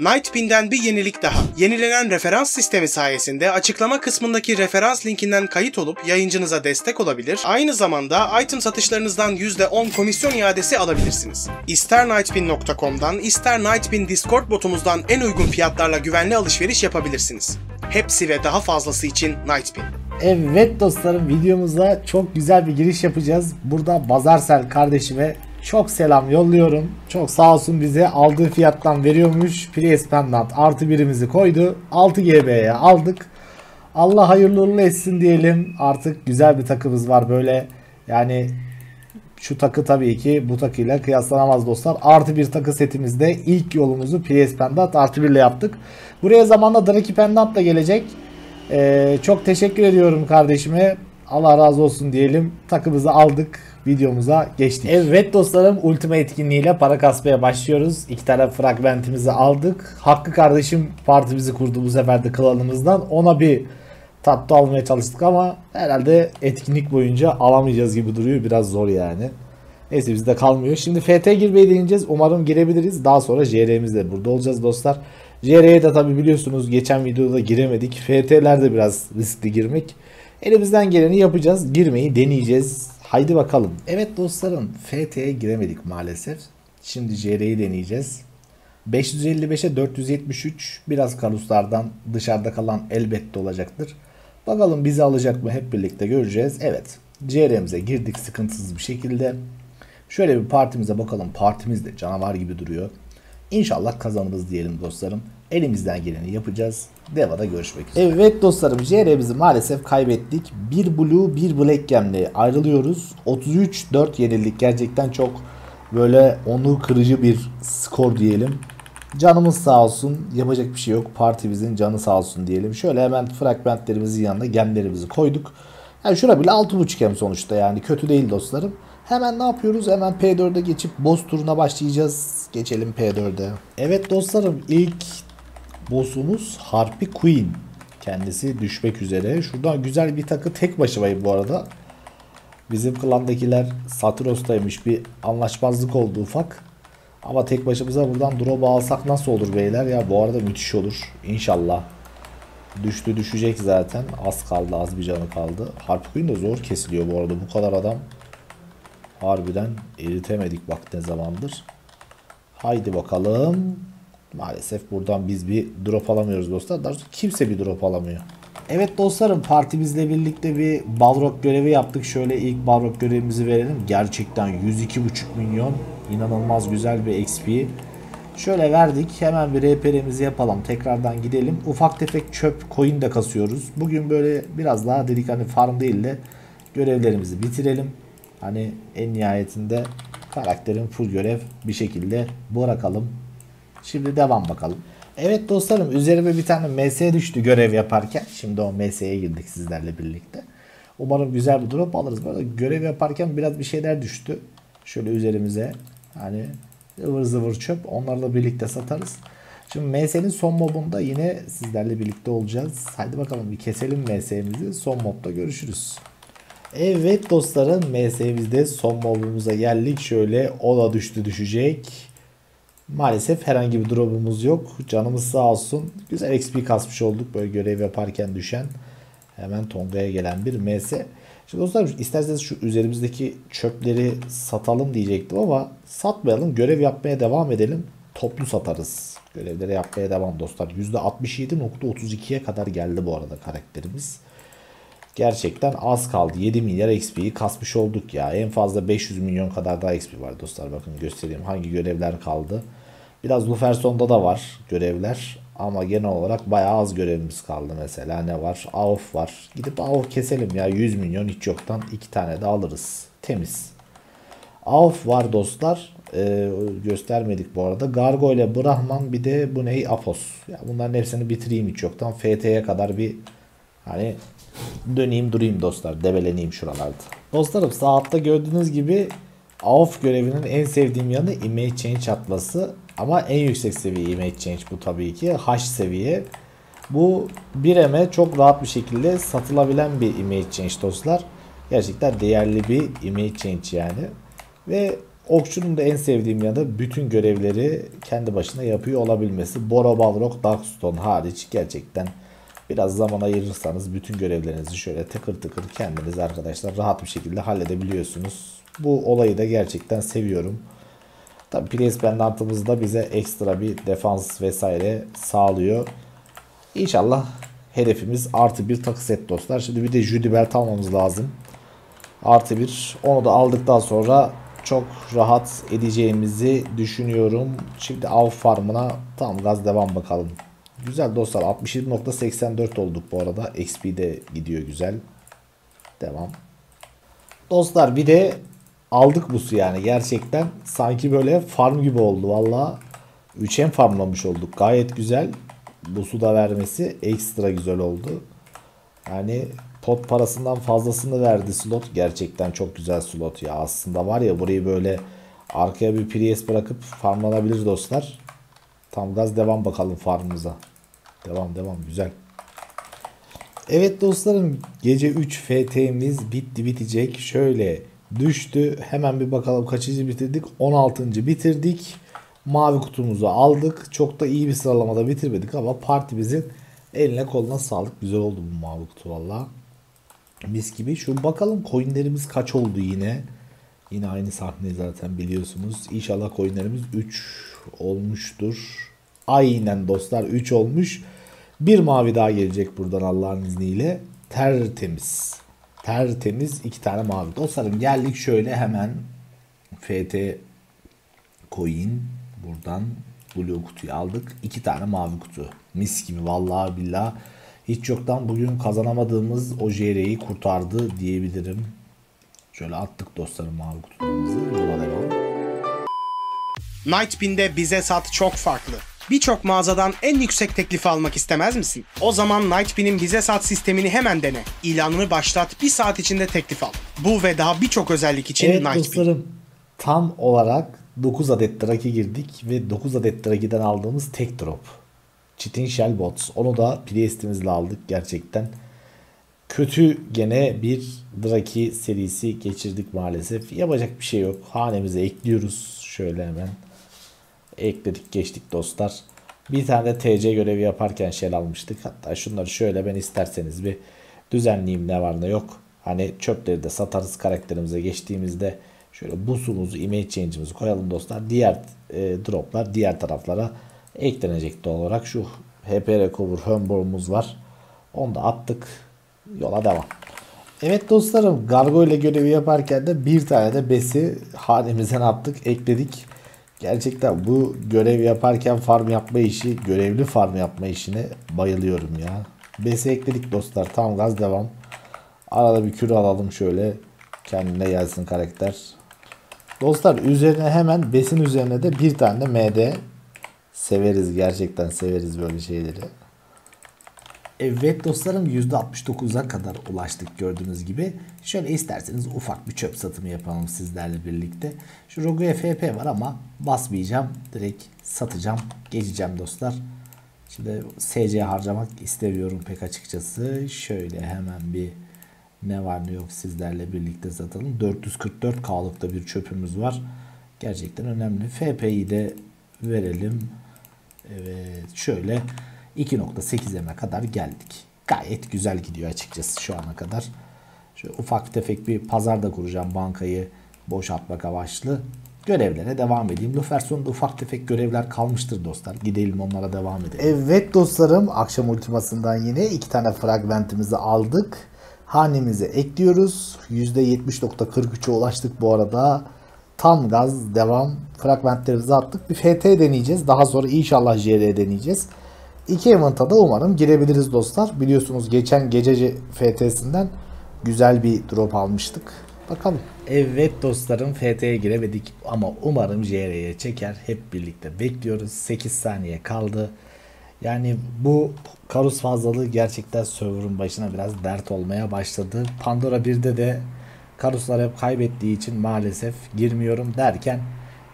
Nightbin'den bir yenilik daha. Yenilenen referans sistemi sayesinde açıklama kısmındaki referans linkinden kayıt olup yayıncınıza destek olabilir, aynı zamanda item satışlarınızdan %10 komisyon iadesi alabilirsiniz. İster Nightbin.com'dan ister Nightbin Discord botumuzdan en uygun fiyatlarla güvenli alışveriş yapabilirsiniz. Hepsi ve daha fazlası için Nightbin. Evet dostlarım videomuza çok güzel bir giriş yapacağız. Burada Bazarsel kardeşime çok selam yolluyorum. Çok sağ olsun bize aldığı fiyattan veriyormuş. Prius Pendant artı birimizi koydu. 6 GB'ye aldık. Allah hayırlı uğurlu etsin diyelim. Artık güzel bir takımız var böyle. Yani şu takı tabii ki bu takıyla kıyaslanamaz dostlar. Artı bir takı setimizde ilk yolumuzu PS Pendant artı 1 ile yaptık. Buraya zamanla Draki Pendant da gelecek. Ee, çok teşekkür ediyorum kardeşime. Allah razı olsun diyelim. Takımızı aldık. Videomuza geçtik. Evet dostlarım Ultima etkinliğiyle para kasmaya başlıyoruz. İki tane fragmentimizi aldık. Hakkı kardeşim partimizi kurdu bu sefer de klanımızdan. Ona bir tatlı almaya çalıştık ama herhalde etkinlik boyunca alamayacağız gibi duruyor. Biraz zor yani. Neyse bizde kalmıyor. Şimdi FT girmeyi deneyeceğiz. Umarım girebiliriz. Daha sonra JR'mizle burada olacağız dostlar. JR'ye de tabi biliyorsunuz geçen videoda giremedik. FT'ler de biraz riskli girmek. Elimizden geleni yapacağız. Girmeyi deneyeceğiz. Haydi bakalım. Evet dostlarım FT'ye giremedik maalesef. Şimdi JR'yi deneyeceğiz. 555'e 473 biraz kaluslardan dışarıda kalan elbette olacaktır. Bakalım bizi alacak mı hep birlikte göreceğiz. Evet CR'mize girdik sıkıntısız bir şekilde. Şöyle bir partimize bakalım. Partimiz de canavar gibi duruyor. İnşallah kazanırız diyelim dostlarım. Elimizden geleni yapacağız. Deva'da görüşmek üzere. Evet dostlarım JR'mizi maalesef kaybettik. Bir Blue bir Black Gem'le ayrılıyoruz. 33-4 yenildik. Gerçekten çok böyle onu kırıcı bir skor diyelim. Canımız sağ olsun. Yapacak bir şey yok. Partimizin canı sağ olsun diyelim. Şöyle hemen fragmentlerimizin yanına gemlerimizi koyduk. Yani şura bile 6.5 gem sonuçta yani kötü değil dostlarım. Hemen ne yapıyoruz? Hemen P4'e geçip boss turuna başlayacağız. Geçelim P4'e. Evet dostlarım ilk boss'umuz Harpy Queen. Kendisi düşmek üzere. Şuradan güzel bir takı tek başımayım bu arada. Bizim klandakiler Satiros'taymış. Bir anlaşmazlık oldu ufak. Ama tek başımıza buradan drop alsak nasıl olur beyler ya? Bu arada müthiş olur. İnşallah. Düştü düşecek zaten. Az kaldı az bir canı kaldı. Harpy Queen de zor kesiliyor bu arada. Bu kadar adam harbiden eritemedik bak ne zamandır. Haydi bakalım. Maalesef buradan biz bir drop alamıyoruz dostlar. Daha kimse bir drop alamıyor. Evet dostlarım partimizle birlikte bir Balrog görevi yaptık. Şöyle ilk Balrog görevimizi verelim. Gerçekten 102,5 milyon. inanılmaz güzel bir XP. Şöyle verdik. Hemen bir RPR'imizi yapalım. Tekrardan gidelim. Ufak tefek çöp coin de kasıyoruz. Bugün böyle biraz daha dedik hani farm değil de görevlerimizi bitirelim. Hani en nihayetinde karakterin full görev bir şekilde bırakalım. Şimdi devam bakalım. Evet dostlarım üzerime bir tane MS düştü görev yaparken. Şimdi o MS'ye girdik sizlerle birlikte. Umarım güzel bir drop alırız. Böyle görev yaparken biraz bir şeyler düştü. Şöyle üzerimize hani ıvır zıvır çöp onlarla birlikte satarız. Şimdi MS'nin son mobunda yine sizlerle birlikte olacağız. Hadi bakalım bir keselim MS'mizi. Son modda görüşürüz. Evet dostlarım MS'mizde son mobumuza geldik. Şöyle ola düştü düşecek. Maalesef herhangi bir drop'umuz yok. Canımız sağ olsun. Güzel XP kasmış olduk böyle görev yaparken düşen. Hemen Tonga'ya gelen bir MS. Şimdi dostlar isterseniz şu üzerimizdeki çöpleri satalım diyecektim ama satmayalım. Görev yapmaya devam edelim. Toplu satarız. Görevleri yapmaya devam dostlar. %67.32'ye kadar geldi bu arada karakterimiz. Gerçekten az kaldı. 7 milyar XP'yi kasmış olduk ya. En fazla 500 milyon kadar daha XP var dostlar. Bakın göstereyim hangi görevler kaldı. Biraz Luferson'da da var görevler. Ama genel olarak bayağı az görevimiz kaldı mesela. Ne var? AOF var. Gidip AOF keselim ya. 100 milyon hiç yoktan 2 tane de alırız. Temiz. AOF var dostlar. Ee, göstermedik bu arada. Gargo ile Brahman bir de bu ney? Apos. Ya bunların hepsini bitireyim hiç yoktan. FT'ye kadar bir hani döneyim durayım dostlar. Debeleneyim şuralarda. Dostlarım saatte gördüğünüz gibi AOF görevinin en sevdiğim yanı image change atması. Ama en yüksek seviye image change bu tabii ki. H seviye. Bu 1M'e çok rahat bir şekilde satılabilen bir image change dostlar. Gerçekten değerli bir image change yani. Ve Okçunun da en sevdiğim yanı bütün görevleri kendi başına yapıyor olabilmesi. Bora Balrog, Darkstone hariç gerçekten biraz zaman ayırırsanız bütün görevlerinizi şöyle tıkır tıkır kendiniz arkadaşlar rahat bir şekilde halledebiliyorsunuz. Bu olayı da gerçekten seviyorum. Tabi Place Pendant'ımız da bize ekstra bir defans vesaire sağlıyor. İnşallah hedefimiz artı bir takı set dostlar. Şimdi bir de Judy Belt almamız lazım. Artı bir. Onu da aldıktan sonra çok rahat edeceğimizi düşünüyorum. Şimdi av farmına tam gaz devam bakalım. Güzel dostlar 67.84 olduk bu arada. XP de gidiyor güzel. Devam. Dostlar bir de aldık bu su yani gerçekten sanki böyle farm gibi oldu valla. 3M farmlamış olduk gayet güzel. Bu su da vermesi ekstra güzel oldu. Yani pot parasından fazlasını verdi slot. Gerçekten çok güzel slot ya. Aslında var ya burayı böyle arkaya bir Prius bırakıp farmlanabilir dostlar. Tam gaz devam bakalım farmımıza. Devam devam güzel. Evet dostlarım gece 3 FT'miz bitti bitecek. Şöyle düştü. Hemen bir bakalım kaçıncı bitirdik. 16. bitirdik. Mavi kutumuzu aldık. Çok da iyi bir sıralamada bitirmedik ama partimizin eline koluna sağlık. Güzel oldu bu mavi kutu valla. Mis gibi. Şu bakalım coinlerimiz kaç oldu yine. Yine aynı sahne zaten biliyorsunuz. İnşallah coinlerimiz 3 olmuştur. Aynen dostlar 3 olmuş. Bir mavi daha gelecek buradan Allah'ın izniyle. Tertemiz. Tertemiz iki tane mavi. Dostlarım geldik şöyle hemen FT coin buradan blue kutuyu aldık. iki tane mavi kutu. Mis gibi vallahi billah. Hiç yoktan bugün kazanamadığımız o JR'yi kurtardı diyebilirim. Şöyle attık dostlarım mavi kutularımızı. Yola devam. Nightbin'de bize sat çok farklı. Birçok mağazadan en yüksek teklifi almak istemez misin? O zaman Nightbin'in bize sat sistemini hemen dene. İlanını başlat, bir saat içinde teklif al. Bu ve daha birçok özellik için Evet Nightbin. dostlarım tam olarak 9 adet draki girdik ve 9 adet draki'den aldığımız tek drop. Chitin Shell Bots. Onu da Priest'imizle aldık gerçekten. Kötü gene bir Draki serisi geçirdik maalesef. Yapacak bir şey yok. Hanemize ekliyoruz. Şöyle hemen. Ekledik geçtik dostlar. Bir tane de TC görevi yaparken shell almıştık. Hatta şunları şöyle ben isterseniz bir düzenleyeyim ne var ne yok. Hani çöpleri de satarız karakterimize geçtiğimizde şöyle busumuzu, image change'imizi koyalım dostlar. Diğer e, droplar diğer taraflara eklenecek doğal olarak. Şu HP Recover Homeborn'umuz var. Onu da attık. Yola devam. Evet dostlarım Gargo ile görevi yaparken de bir tane de besi hanemizden attık ekledik. Gerçekten bu görev yaparken farm yapma işi, görevli farm yapma işine bayılıyorum ya. Besi ekledik dostlar. Tam gaz devam. Arada bir kür alalım şöyle. Kendine gelsin karakter. Dostlar üzerine hemen besin üzerine de bir tane de MD. Severiz gerçekten severiz böyle şeyleri. Evet dostlarım %69'a kadar ulaştık gördüğünüz gibi. Şöyle isterseniz ufak bir çöp satımı yapalım sizlerle birlikte. Şu Rogu FP var ama basmayacağım. Direkt satacağım. Geçeceğim dostlar. Şimdi SC harcamak istemiyorum pek açıkçası. Şöyle hemen bir ne var ne yok sizlerle birlikte satalım. 444K'lık bir çöpümüz var. Gerçekten önemli. FP'yi de verelim. Evet şöyle 2.8'e kadar geldik. Gayet güzel gidiyor açıkçası şu ana kadar. Şöyle ufak tefek bir pazar da kuracağım bankayı boşaltmak amaçlı. Görevlere devam edeyim. Luferson'da ufak tefek görevler kalmıştır dostlar. Gidelim onlara devam edelim. Evet dostlarım akşam ultimasından yine iki tane fragmentimizi aldık. Hanemize ekliyoruz. %70.43'e ulaştık bu arada. Tam gaz devam. Fragmentlerimizi attık. Bir FT deneyeceğiz. Daha sonra inşallah JR deneyeceğiz. İki event'a da umarım girebiliriz dostlar. Biliyorsunuz geçen gece FT'sinden güzel bir drop almıştık. Bakalım. Evet dostlarım FT'ye giremedik ama umarım JR'ye çeker. Hep birlikte bekliyoruz. 8 saniye kaldı. Yani bu karus fazlalığı gerçekten server'ın başına biraz dert olmaya başladı. Pandora 1'de de karuslar hep kaybettiği için maalesef girmiyorum derken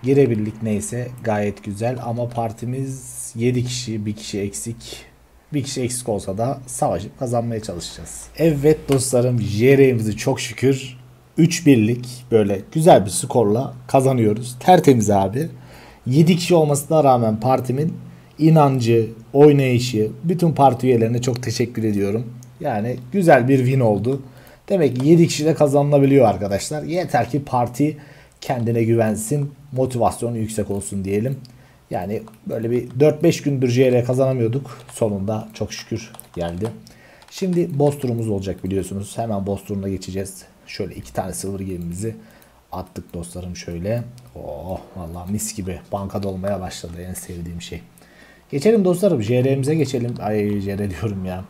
girebildik neyse gayet güzel ama partimiz 7 kişi bir kişi eksik bir kişi eksik olsa da savaşıp kazanmaya çalışacağız. Evet dostlarım JR'mizi çok şükür 3 birlik böyle güzel bir skorla kazanıyoruz. Tertemiz abi. 7 kişi olmasına rağmen partimin inancı, oynayışı, bütün parti üyelerine çok teşekkür ediyorum. Yani güzel bir win oldu. Demek ki 7 kişi de kazanılabiliyor arkadaşlar. Yeter ki parti kendine güvensin, motivasyonu yüksek olsun diyelim. Yani böyle bir 4-5 gündür JR kazanamıyorduk. Sonunda çok şükür geldi. Şimdi boss turumuz olacak biliyorsunuz. Hemen boss turuna geçeceğiz. Şöyle iki tane silver gemimizi attık dostlarım şöyle. Oh vallahi mis gibi bankada olmaya başladı en sevdiğim şey. Geçelim dostlarım JR'mize geçelim. Ay JR diyorum ya.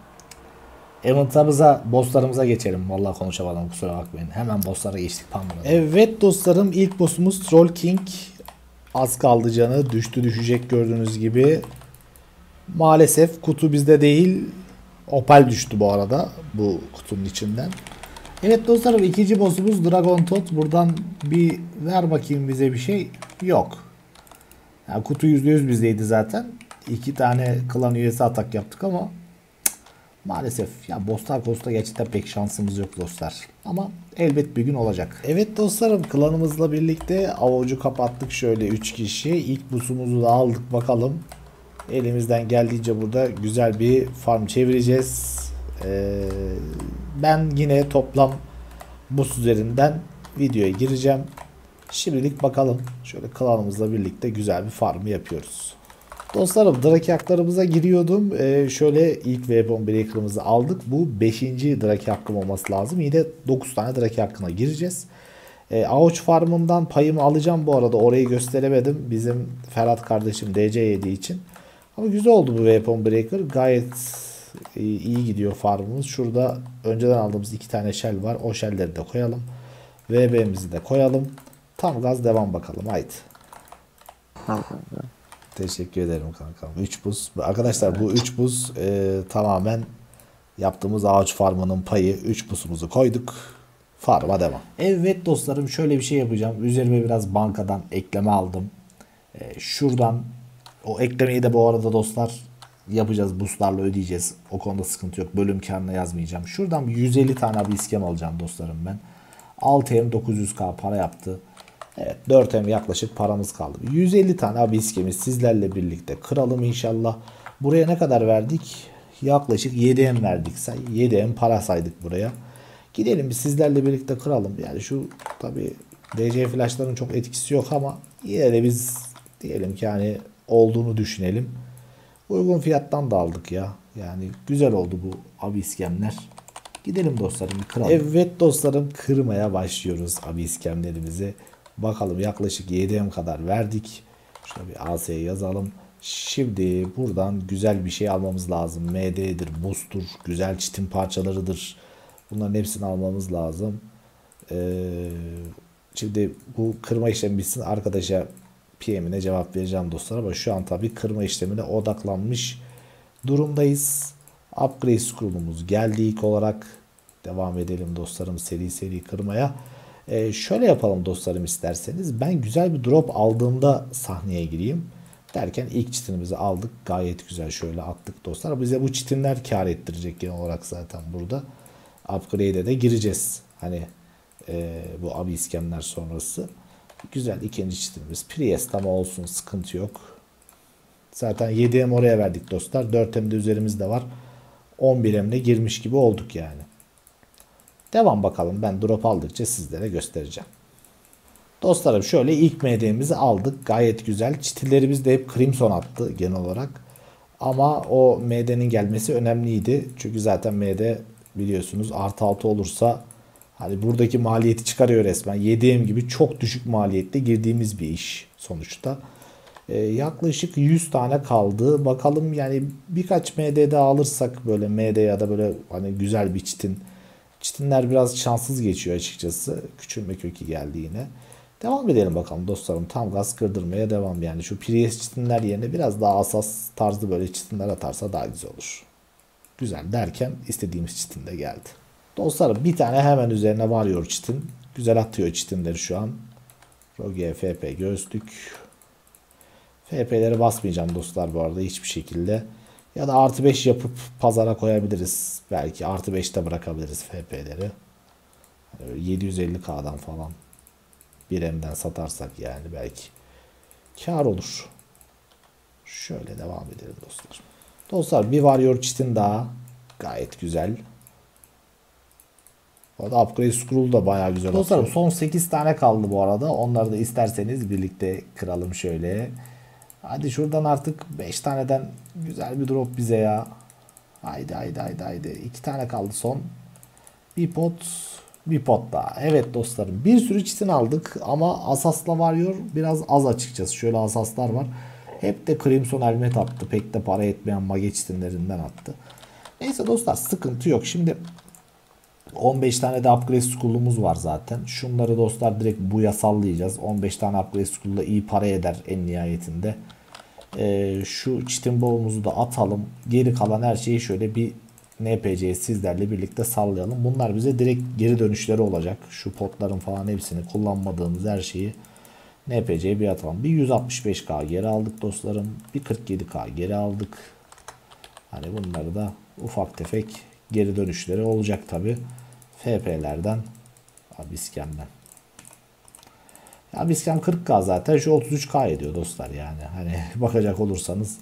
Event'larımıza, bosslarımıza geçelim. Vallahi konuşamadım kusura bakmayın. Hemen bosslara geçtik Pandora'da. Evet dostlarım ilk bossumuz Troll King. Az kaldı canı. Düştü düşecek gördüğünüz gibi. Maalesef kutu bizde değil. Opal düştü bu arada. Bu kutunun içinden. Evet dostlarım ikinci boss'umuz Dragon Toad. Buradan bir ver bakayım bize bir şey. Yok. Yani kutu %100 bizdeydi zaten. İki tane klan üyesi atak yaptık ama Maalesef ya Bosslar Coast'ta gerçekten pek şansımız yok dostlar. Ama elbet bir gün olacak. Evet dostlarım klanımızla birlikte avucu kapattık şöyle 3 kişi. İlk busumuzu da aldık bakalım. Elimizden geldiğince burada güzel bir farm çevireceğiz. Ee, ben yine toplam bus üzerinden videoya gireceğim. Şimdilik bakalım. Şöyle klanımızla birlikte güzel bir farm yapıyoruz. Dostlarım Draki haklarımıza giriyordum. Ee, şöyle ilk Weapon Breaker'ımızı aldık. Bu 5. Draki hakkım olması lazım. Yine 9 tane Draki hakkına gireceğiz. Ee, Avuç farmından payımı alacağım bu arada. Orayı gösteremedim. Bizim Ferhat kardeşim DC yediği için. Ama güzel oldu bu Weapon Breaker. Gayet iyi gidiyor farmımız. Şurada önceden aldığımız iki tane shell var. O shellleri de koyalım. VB'mizi de koyalım. Tam gaz devam bakalım. Haydi. Teşekkür ederim kankam. 3 buz. Arkadaşlar bu 3 buz e, tamamen yaptığımız ağaç farmının payı. 3 buzumuzu koyduk. Farma devam. Evet dostlarım şöyle bir şey yapacağım. Üzerime biraz bankadan ekleme aldım. E, şuradan o eklemeyi de bu arada dostlar yapacağız. Buslarla ödeyeceğiz. O konuda sıkıntı yok. Bölüm karına yazmayacağım. Şuradan 150 tane bir iskem alacağım dostlarım ben. 6M 900k para yaptı. Evet 4M yaklaşık paramız kaldı. 150 tane abi iskemiz sizlerle birlikte kıralım inşallah. Buraya ne kadar verdik? Yaklaşık 7M verdik. Say 7M para saydık buraya. Gidelim biz sizlerle birlikte kıralım. Yani şu tabi DC flashların çok etkisi yok ama yine de biz diyelim ki yani olduğunu düşünelim. Uygun fiyattan da aldık ya. Yani güzel oldu bu abi iskemler. Gidelim dostlarım kıralım. Evet dostlarım kırmaya başlıyoruz abi iskemlerimizi. Bakalım yaklaşık 7M kadar verdik. Şöyle bir AS'ye yazalım. Şimdi buradan güzel bir şey almamız lazım. MD'dir, boost'tur, güzel çitin parçalarıdır. Bunların hepsini almamız lazım. Ee, şimdi bu kırma işlemi bitsin. Arkadaşa PM'ine cevap vereceğim dostlar ama şu an tabii kırma işlemine odaklanmış durumdayız. Upgrade scroll'umuz geldi ilk olarak. Devam edelim dostlarım seri seri kırmaya. Ee, şöyle yapalım dostlarım isterseniz. Ben güzel bir drop aldığımda sahneye gireyim. Derken ilk çitinimizi aldık. Gayet güzel şöyle attık dostlar. Bize bu çitinler kar ettirecek genel olarak zaten burada. Upgrade'e de gireceğiz. Hani e, bu abi iskemler sonrası. Güzel ikinci çitinimiz. Priest ama olsun sıkıntı yok. Zaten 7M oraya verdik dostlar. 4M de üzerimizde var. 11M'le girmiş gibi olduk yani. Devam bakalım. Ben drop aldıkça sizlere göstereceğim. Dostlarım şöyle ilk MD'mizi aldık. Gayet güzel. Çitillerimiz de hep Crimson attı genel olarak. Ama o MD'nin gelmesi önemliydi. Çünkü zaten MD biliyorsunuz artı 6 olursa hani buradaki maliyeti çıkarıyor resmen. 7M gibi çok düşük maliyette girdiğimiz bir iş sonuçta. Ee, yaklaşık 100 tane kaldı. Bakalım yani birkaç MD daha alırsak böyle MD ya da böyle hani güzel bir çitin Çitinler biraz şanssız geçiyor açıkçası. Küçülme kökü geldi yine. Devam edelim bakalım dostlarım. Tam gaz kırdırmaya devam yani. Şu Prius çitinler yerine biraz daha asas tarzı böyle çitinler atarsa daha güzel olur. Güzel derken istediğimiz çitin de geldi. Dostlarım bir tane hemen üzerine varıyor çitin. Güzel atıyor çitinleri şu an. Roge FP göğüslük. FP'leri basmayacağım dostlar bu arada hiçbir şekilde. Ya da artı 5 yapıp pazara koyabiliriz. Belki artı 5'te bırakabiliriz FP'leri. Hani 750k'dan falan bir emden satarsak yani belki kar olur. Şöyle devam edelim dostlar. Dostlar bir Warrior çitin daha gayet güzel. O da Upgrade Scroll da bayağı güzel. Dostlarım son 8 tane kaldı bu arada. Onları da isterseniz birlikte kıralım şöyle. Hadi şuradan artık 5 taneden güzel bir drop bize ya. Haydi haydi haydi haydi. 2 tane kaldı son. Bir pot bir pot daha. Evet dostlarım bir sürü çitin aldık ama Asas'la varıyor biraz az açıkçası. Şöyle Asas'lar var. Hep de Crimson Helmet attı. Pek de para etmeyen mage çitinlerinden attı. Neyse dostlar sıkıntı yok. Şimdi 15 tane de upgrade school'umuz var zaten. Şunları dostlar direkt buya sallayacağız. 15 tane upgrade school'da iyi para eder en nihayetinde. Ee, şu çitin boğumuzu da atalım. Geri kalan her şeyi şöyle bir NPC'yi sizlerle birlikte sallayalım. Bunlar bize direkt geri dönüşleri olacak. Şu potların falan hepsini kullanmadığımız her şeyi NPC'ye bir atalım. Bir 165k geri aldık dostlarım. Bir 47k geri aldık. Hani bunları da ufak tefek geri dönüşleri olacak tabi. FP'lerden Abiskem'den. Ya Abiskem 40k zaten şu 33k ediyor dostlar yani. Hani bakacak olursanız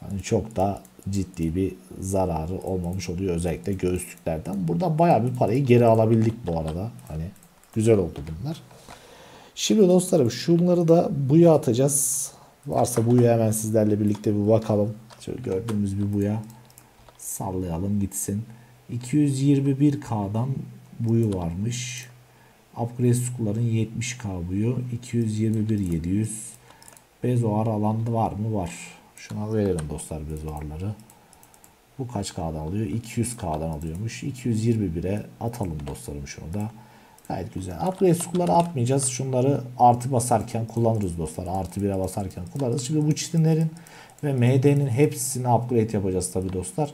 hani çok da ciddi bir zararı olmamış oluyor özellikle göğüslüklerden. Burada baya bir parayı geri alabildik bu arada. Hani güzel oldu bunlar. Şimdi dostlarım şunları da buya atacağız. Varsa buya hemen sizlerle birlikte bir bakalım. Şöyle gördüğümüz bir buya sallayalım gitsin. 221K'dan buyu varmış. Upgrade School'ların 70K buyu. 221 Bezoar alanda var mı? Var. Şuna verelim dostlar bezoarları. Bu kaç K'dan alıyor? 200K'dan alıyormuş. 221'e atalım dostlarım şunu da. Gayet güzel. Upgrade School'ları atmayacağız. Şunları artı basarken kullanırız dostlar. Artı 1'e basarken kullanırız. Şimdi bu çitinlerin ve MD'nin hepsini upgrade yapacağız tabi dostlar.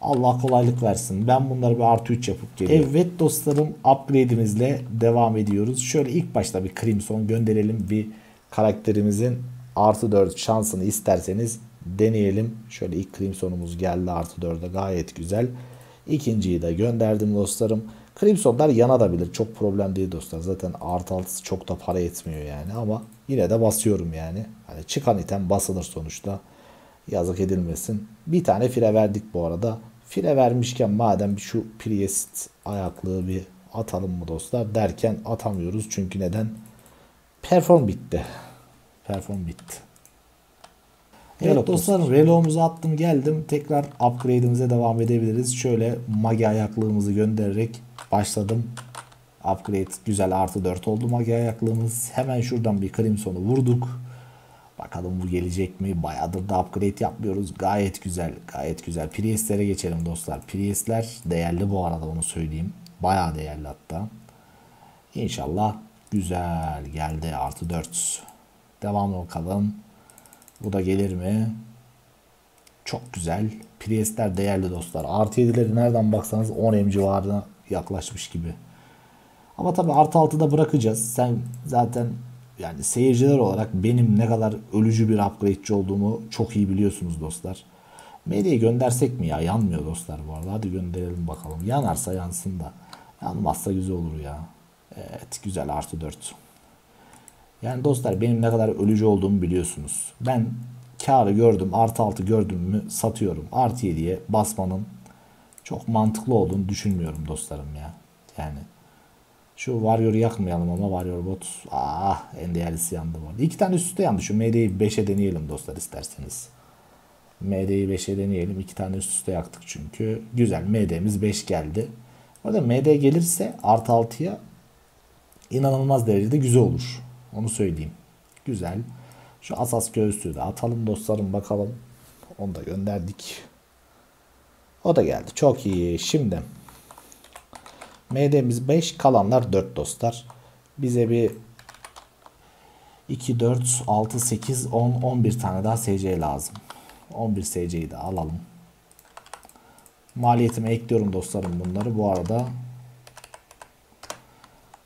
Allah kolaylık versin. Ben bunları bir artı 3 yapıp geliyorum. Evet dostlarım upgrade'imizle devam ediyoruz. Şöyle ilk başta bir Crimson gönderelim. Bir karakterimizin artı 4 şansını isterseniz deneyelim. Şöyle ilk Crimson'umuz geldi artı 4'e gayet güzel. İkinciyi de gönderdim dostlarım. Crimson'lar yanabilir. Çok problem değil dostlar. Zaten artı altısı çok da para etmiyor yani ama yine de basıyorum yani. Hani çıkan item basılır sonuçta. Yazık edilmesin. Bir tane fire verdik bu arada. Fire vermişken madem şu Priest ayaklığı bir atalım mı dostlar derken atamıyoruz. Çünkü neden? Perform bitti. Perform bitti. Evet, evet dostlarım reloğumuzu attım geldim. Tekrar upgrade'imize devam edebiliriz. Şöyle magi ayaklığımızı göndererek başladım. Upgrade güzel artı 4 oldu magi ayaklığımız. Hemen şuradan bir Crimson'u vurduk. Bakalım bu gelecek mi? Bayağıdır da upgrade yapmıyoruz. Gayet güzel. Gayet güzel. Priest'lere geçelim dostlar. Priest'ler değerli bu arada onu söyleyeyim. Bayağı değerli hatta. İnşallah güzel geldi. Artı 4. Devam bakalım. Bu da gelir mi? Çok güzel. Priest'ler değerli dostlar. Artı 7'leri nereden baksanız 10 M civarına yaklaşmış gibi. Ama tabi artı 6'da bırakacağız. Sen zaten yani seyirciler olarak benim ne kadar ölücü bir upgrade'ci olduğumu çok iyi biliyorsunuz dostlar. Medya'yı göndersek mi ya? Yanmıyor dostlar bu arada. Hadi gönderelim bakalım. Yanarsa yansın da. Yanmazsa güzel olur ya. Evet güzel artı 4. Yani dostlar benim ne kadar ölücü olduğumu biliyorsunuz. Ben karı gördüm artı 6 gördüm mü satıyorum. Artı 7'ye basmanın çok mantıklı olduğunu düşünmüyorum dostlarım ya. Yani şu Warrior'ı yakmayalım ama Warrior bot ah en değerlisi yandı bu. İki tane üst üste yandı. Şu MD'yi 5'e deneyelim dostlar isterseniz. MD'yi 5'e deneyelim. İki tane üst üste yaktık çünkü. Güzel MD'miz 5 geldi. Orada MD gelirse artı 6'ya inanılmaz derecede güzel olur. Onu söyleyeyim. Güzel. Şu asas göğüslüğü de atalım dostlarım bakalım. Onu da gönderdik. O da geldi. Çok iyi. Şimdi MD'miz 5 kalanlar 4 dostlar. Bize bir 2, 4, 6, 8, 10, 11 tane daha SC lazım. 11 SC'yi de alalım. Maliyetime ekliyorum dostlarım bunları. Bu arada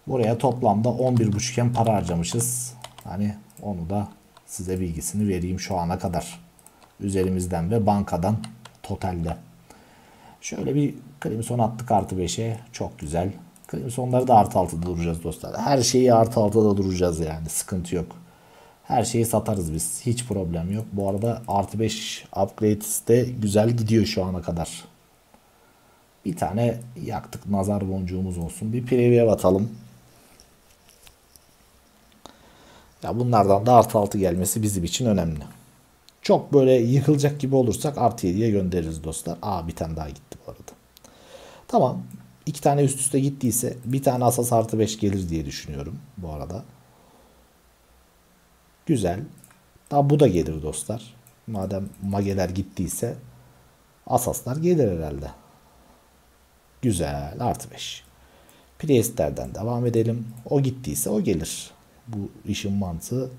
buraya toplamda 11.5 iken para harcamışız. Hani onu da size bilgisini vereyim şu ana kadar. Üzerimizden ve bankadan totalde. Şöyle bir Crimson attık artı 5'e. Çok güzel. Crimson'ları da artı altıda duracağız dostlar. Her şeyi artı altıda duracağız yani. Sıkıntı yok. Her şeyi satarız biz. Hiç problem yok. Bu arada artı 5 upgrades de güzel gidiyor şu ana kadar. Bir tane yaktık nazar boncuğumuz olsun. Bir preview atalım. Ya bunlardan da artı 6 gelmesi bizim için önemli. Çok böyle yıkılacak gibi olursak artı 7'ye göndeririz dostlar. Aa bir tane daha gitti bu arada. Tamam. iki tane üst üste gittiyse bir tane asas artı 5 gelir diye düşünüyorum bu arada. Güzel. Daha bu da gelir dostlar. Madem mageler gittiyse asaslar gelir herhalde. Güzel. Artı 5. Priestlerden devam edelim. O gittiyse o gelir. Bu işin mantığı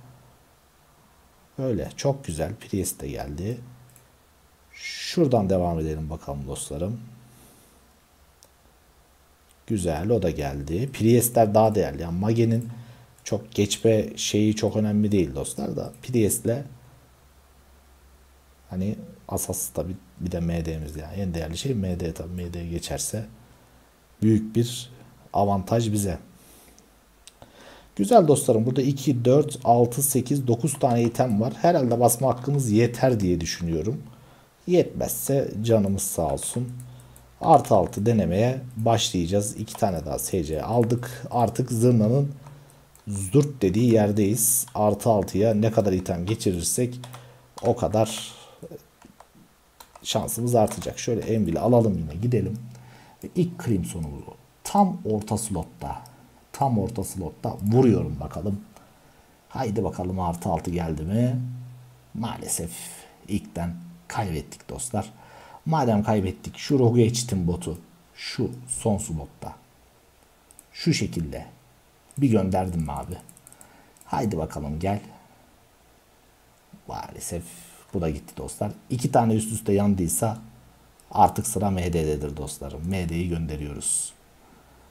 böyle. Çok güzel. Priest de geldi. Şuradan devam edelim bakalım dostlarım. Güzel o da geldi. Priestler daha değerli. Yani Mage'nin çok geçme şeyi çok önemli değil dostlar da. Priest'le hani asas tabi bir de MD'miz yani en değerli şey MD tabi MD geçerse büyük bir avantaj bize. Güzel dostlarım burada 2, 4, 6, 8, 9 tane item var. Herhalde basma hakkımız yeter diye düşünüyorum. Yetmezse canımız sağ olsun. Artı altı denemeye başlayacağız. İki tane daha SC aldık. Artık zırnanın zurt dediği yerdeyiz. Artı altıya ne kadar item geçirirsek o kadar şansımız artacak. Şöyle envili alalım yine gidelim. Ve ilk Crimson'u tam orta slotta tam orta slotta vuruyorum bakalım. Haydi bakalım artı altı geldi mi? Maalesef ilkten kaybettik dostlar. Madem kaybettik şu Rogue Geçtim botu şu son slotta şu şekilde bir gönderdim mi abi? Haydi bakalım gel. Maalesef bu da gitti dostlar. İki tane üst üste yandıysa artık sıra MD'dedir dostlarım. MD'yi gönderiyoruz.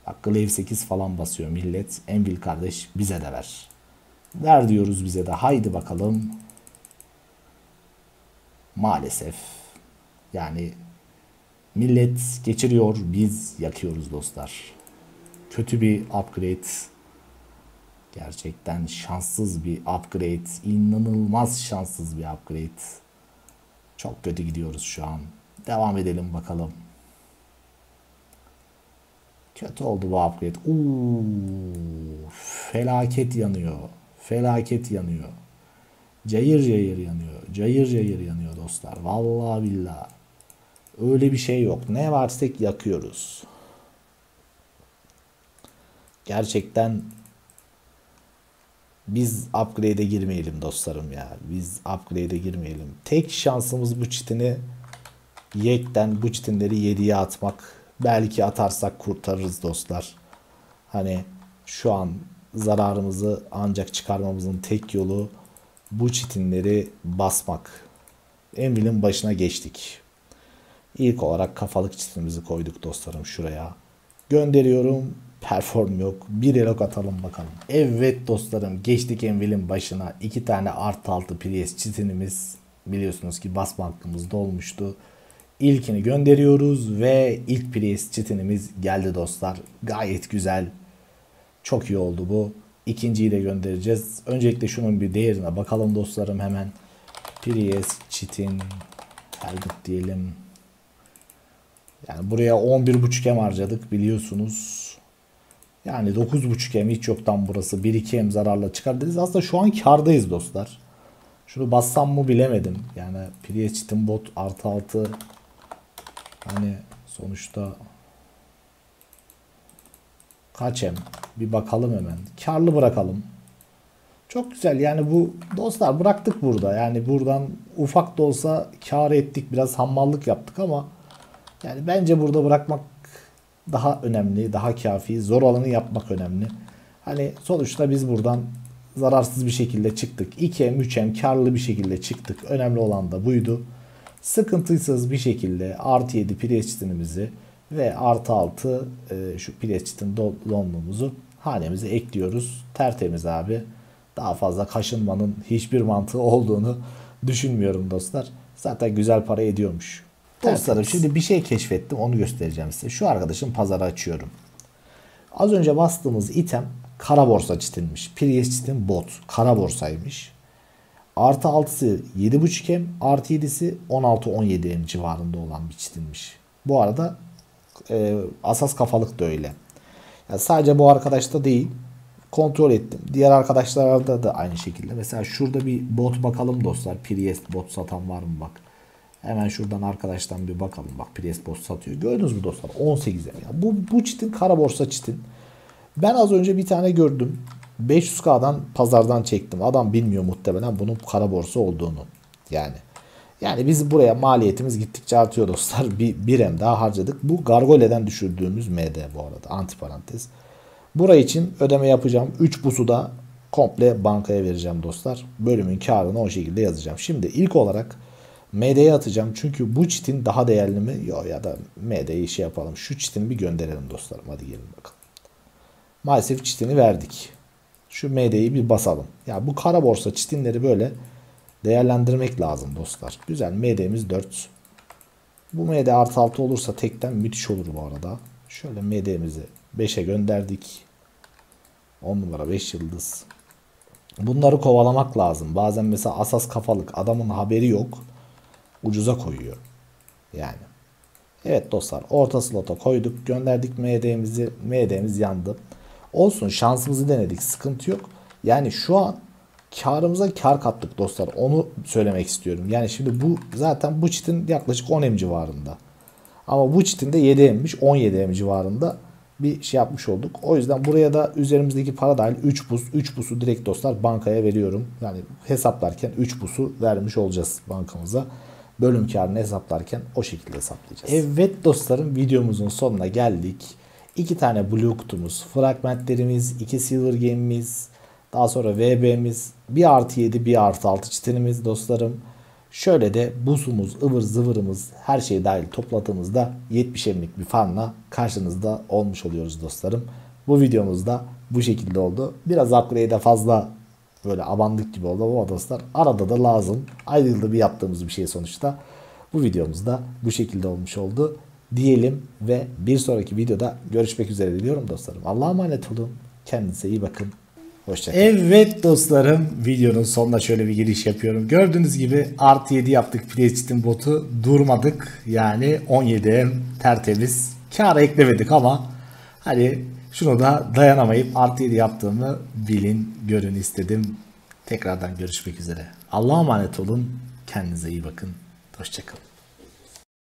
Bak Glaive 8 falan basıyor millet. Envil kardeş bize de ver. Ver diyoruz bize de. Haydi bakalım. Maalesef. Yani millet geçiriyor. Biz yakıyoruz dostlar. Kötü bir upgrade. Gerçekten şanssız bir upgrade. İnanılmaz şanssız bir upgrade. Çok kötü gidiyoruz şu an. Devam edelim bakalım. Kötü oldu bu upgrade. Uuu, felaket yanıyor. Felaket yanıyor. Cayır cayır yanıyor. Cayır cayır yanıyor dostlar. Vallahi billah. Öyle bir şey yok. Ne varsak yakıyoruz. Gerçekten biz upgrade'e girmeyelim dostlarım ya. Biz upgrade'e girmeyelim. Tek şansımız bu çitini yekten bu çitinleri 7'ye atmak Belki atarsak kurtarırız dostlar. Hani şu an zararımızı ancak çıkarmamızın tek yolu bu çitinleri basmak. Envil'in başına geçtik. İlk olarak kafalık çitimizi koyduk dostlarım şuraya. Gönderiyorum. Perform yok. Bir elok atalım bakalım. Evet dostlarım geçtik Envil'in başına. iki tane art altı Prius çitinimiz biliyorsunuz ki basma hakkımız dolmuştu. İlkini gönderiyoruz ve ilk priest çitinimiz geldi dostlar. Gayet güzel. Çok iyi oldu bu. İkinciyi de göndereceğiz. Öncelikle şunun bir değerine bakalım dostlarım hemen. Priest çitin Helgut diyelim. Yani buraya 11.5 em harcadık biliyorsunuz. Yani 9.5 em hiç yoktan burası 1-2 em zararla çıkar deriz. Aslında şu an kardayız dostlar. Şunu bassam mı bilemedim. Yani Priest çitin bot artı altı Hani sonuçta kaç em? Bir bakalım hemen. Karlı bırakalım. Çok güzel yani bu dostlar bıraktık burada. Yani buradan ufak da olsa kar ettik. Biraz hammallık yaptık ama yani bence burada bırakmak daha önemli, daha kafi. Zor olanı yapmak önemli. Hani sonuçta biz buradan zararsız bir şekilde çıktık. 2M, 3M karlı bir şekilde çıktık. Önemli olan da buydu sıkıntısız bir şekilde artı 7 preçtinimizi ve artı 6 e, şu preçtin donluğumuzu hanemize ekliyoruz. Tertemiz abi. Daha fazla kaşınmanın hiçbir mantığı olduğunu düşünmüyorum dostlar. Zaten güzel para ediyormuş. Dostlarım şimdi bir şey keşfettim onu göstereceğim size. Şu arkadaşın pazarı açıyorum. Az önce bastığımız item kara borsa çitilmiş. Prius çitin bot. Kara borsaymış. Artı 6'sı 7.5M, artı 7'si 16-17M civarında olan bir çitilmiş. Bu arada e, asas kafalık da öyle. Yani sadece bu arkadaşta değil. Kontrol ettim. Diğer arkadaşlarda da aynı şekilde. Mesela şurada bir bot bakalım dostlar. Priest bot satan var mı bak. Hemen şuradan arkadaştan bir bakalım. Bak Priest bot satıyor. Gördünüz mü dostlar? 18 ya. Bu, bu çitin kara borsa çitin. Ben az önce bir tane gördüm. 500k'dan pazardan çektim. Adam bilmiyor muhtemelen bunun kara borsa olduğunu. Yani. Yani biz buraya maliyetimiz gittikçe artıyor dostlar. Bir, bir em daha harcadık. Bu Gargole'den düşürdüğümüz MD bu arada. Antiparantez. Buraya için ödeme yapacağım. 3 busu da komple bankaya vereceğim dostlar. Bölümün karını o şekilde yazacağım. Şimdi ilk olarak MD'ye atacağım. Çünkü bu çitin daha değerli mi? Yok ya da MD'yi şey yapalım. Şu çitini bir gönderelim dostlarım. Hadi gelin bakalım. Maalesef çitini verdik. Şu MD'yi bir basalım. Ya bu kara borsa çitinleri böyle değerlendirmek lazım dostlar. Güzel MD'miz 4. Bu MD artı 6 olursa tekten müthiş olur bu arada. Şöyle MD'mizi 5'e gönderdik. 10 numara 5 yıldız. Bunları kovalamak lazım. Bazen mesela asas kafalık adamın haberi yok. Ucuza koyuyor. Yani. Evet dostlar orta slota koyduk. Gönderdik MD'mizi. MD'miz yandı. Olsun şansımızı denedik. Sıkıntı yok. Yani şu an karımıza kar kattık dostlar. Onu söylemek istiyorum. Yani şimdi bu zaten bu çitin yaklaşık 10 em civarında. Ama bu çitin de 7 emmiş 17 em civarında bir şey yapmış olduk. O yüzden buraya da üzerimizdeki para dahil 3 bus. 3 busu direkt dostlar bankaya veriyorum. Yani hesaplarken 3 busu vermiş olacağız bankamıza. Bölüm karını hesaplarken o şekilde hesaplayacağız. Evet dostlarım videomuzun sonuna geldik. İki tane blue kutumuz, fragmentlerimiz, iki silver game'imiz, daha sonra VB'miz, bir artı 7, bir artı 6 çitenimiz dostlarım. Şöyle de buzumuz, ıvır zıvırımız her şey dahil topladığımızda 70 emlik bir farmla karşınızda olmuş oluyoruz dostlarım. Bu videomuzda bu şekilde oldu. Biraz upgrade'e fazla böyle abandık gibi oldu ama dostlar arada da lazım. Aynı yılda bir yaptığımız bir şey sonuçta. Bu videomuzda bu şekilde olmuş oldu diyelim ve bir sonraki videoda görüşmek üzere diliyorum dostlarım. Allah'a emanet olun. Kendinize iyi bakın. Hoşçakalın. Evet dostlarım videonun sonuna şöyle bir giriş yapıyorum. Gördüğünüz gibi artı 7 yaptık PlayStation botu durmadık. Yani 17'ye tertemiz. Kar eklemedik ama hani şunu da dayanamayıp artı 7 yaptığımı bilin görün istedim. Tekrardan görüşmek üzere. Allah'a emanet olun. Kendinize iyi bakın. Hoşçakalın.